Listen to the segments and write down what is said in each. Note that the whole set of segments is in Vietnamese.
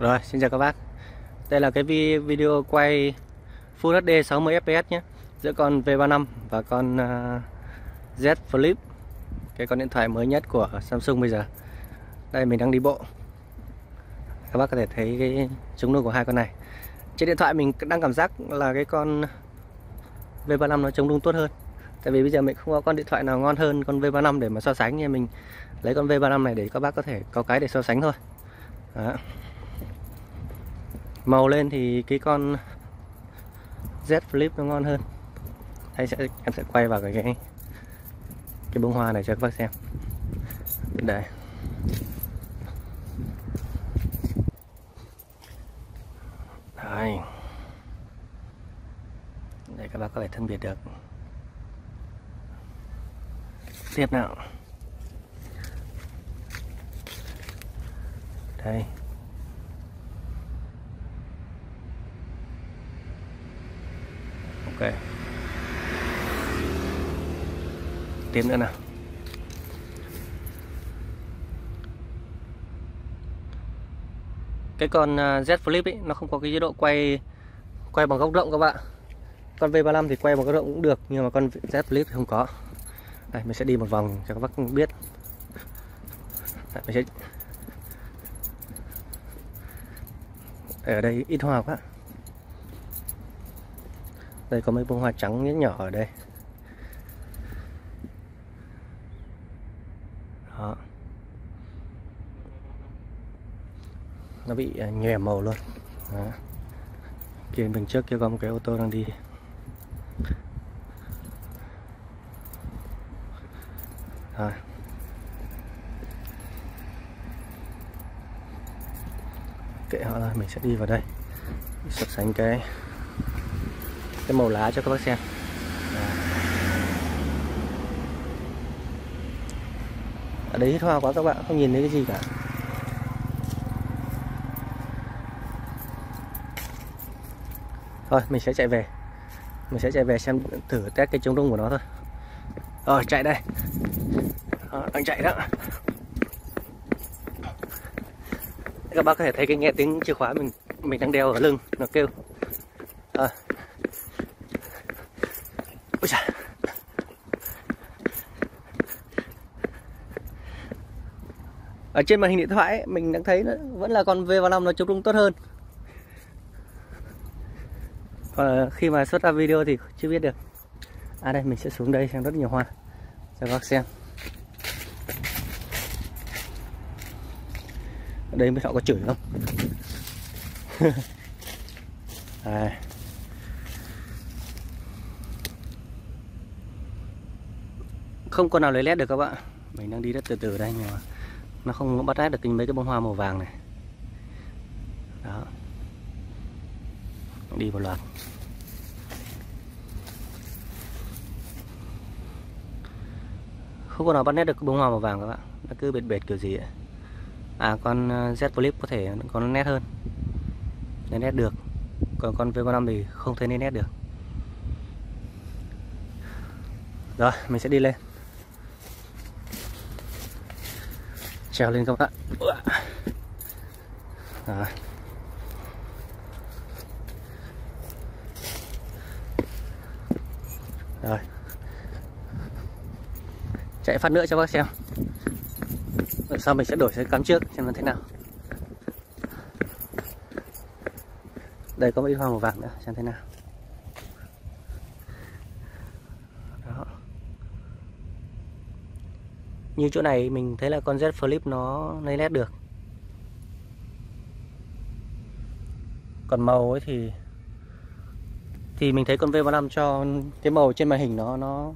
Rồi, xin chào các bác. Đây là cái video quay Full HD 60 fps nhé. Giữa con V35 và con à, Z Flip. Cái con điện thoại mới nhất của Samsung bây giờ. Đây mình đang đi bộ. Các bác có thể thấy cái chống đung của hai con này. Trên điện thoại mình đang cảm giác là cái con V35 nó chống rung tốt hơn. Tại vì bây giờ mình không có con điện thoại nào ngon hơn con V35 để mà so sánh Nên mình lấy con V35 này để các bác có thể có cái để so sánh thôi. Đó màu lên thì cái con Z Flip nó ngon hơn. Đây sẽ, em sẽ quay vào cái cái cái bông hoa này cho các bác xem. Đây. Đây. Để các bác có thể phân biệt được. Tiếp nào. Đây. Ok. Tiếp nữa nào. Cái con à, Z Flip ấy nó không có cái chế độ quay quay bằng góc rộng các bạn. Con V35 thì quay bằng góc rộng cũng được nhưng mà con Z Flip thì không có. Đây mình sẽ đi một vòng cho các bác biết. Đây, mình sẽ ở đây ít hoa quá đây, có mấy bông hoa trắng nhỏ nhỏ ở đây. Đó. Nó bị à, nhòe màu luôn. Đó. kia bên trước kia có một cái ô tô đang đi. Rồi. Kệ họ là mình sẽ đi vào đây. So sánh cái cái màu lá cho các bác xem. Ở đấy hoa quá các bạn không nhìn thấy cái gì cả. Thôi mình sẽ chạy về. Mình sẽ chạy về xem thử test cái chống rung của nó thôi. Rồi chạy đây. Đang chạy đó. Các bác có thể thấy cái nghe tiếng chìa khóa mình mình đang đeo ở lưng nó kêu. À, Ôi trời. Ở trên màn hình điện thoại ấy, mình đang thấy nó vẫn là con V35 nó chụp rung tốt hơn. Còn khi mà xuất ra video thì chưa biết được. À đây mình sẽ xuống đây xem rất nhiều hoa cho các bác xem. Ở đây mới họ có chửi không? à. Không con nào lấy led được các bạn. Mình đang đi rất từ từ đây nhưng mà nó không bắt led được mấy cái bông hoa màu vàng này. Đó. Đi một loạt. Không có nào bắt nét được bông hoa màu vàng các bạn. Nó cứ bệt bệt kiểu gì ấy. à con ờ, Z Flip có thể có nét hơn. Nên nét được. Còn con V5 thì không thấy nên nét được. Rồi, mình sẽ đi lên. Treo lên các bạn Đó. rồi. Chạy phát nữa cho bác xem. Rồi sau mình sẽ đổi sang cắm trước, xem nó thế nào. Đây có một ít hoa màu vàng nữa, xem thế nào. Như chỗ này mình thấy là con Z Flip nó lấy nét được. Còn màu ấy thì thì mình thấy con V35 cho cái màu trên màn hình nó nó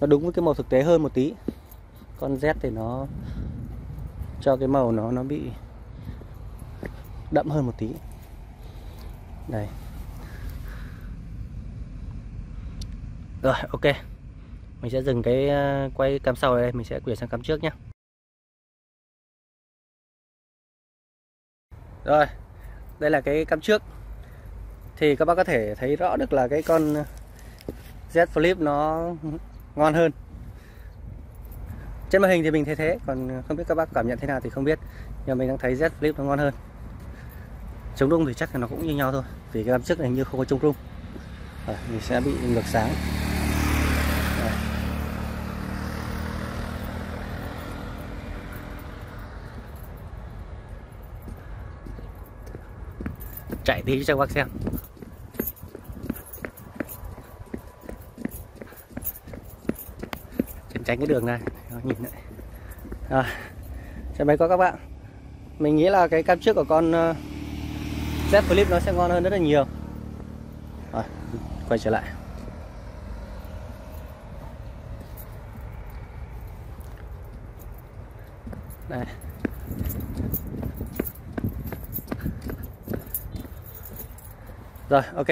nó đúng với cái màu thực tế hơn một tí. Con Z thì nó, cho cái màu nó nó bị đậm hơn một tí. Đây. Rồi, ok mình sẽ dừng cái ờ, quay cam sau đây mình sẽ chuyển sang cam trước nhé rồi đây là cái cam trước. Thì các bác có thể thấy rõ được là cái con ờ, Z Flip nó ngon hơn. Trên màn hình thì mình thấy thế còn không biết các bác cảm nhận thế nào thì không biết. Nhưng mình đang thấy Z Flip nó ngon hơn. Chống rung thì chắc là nó cũng như nhau thôi vì cái cam trước này như không có chống rung. À, mình sẽ bị ngược sáng Đây chạy tí cho các bác xem. Tránh tránh cái đường này. Nhìn lại à, chào mấy có các bạn. Mình nghĩ là cái cam trước của con ờ, Z Flip nó sẽ ngon hơn rất là nhiều. Rồi quay trở lại. Đây. Rồi ok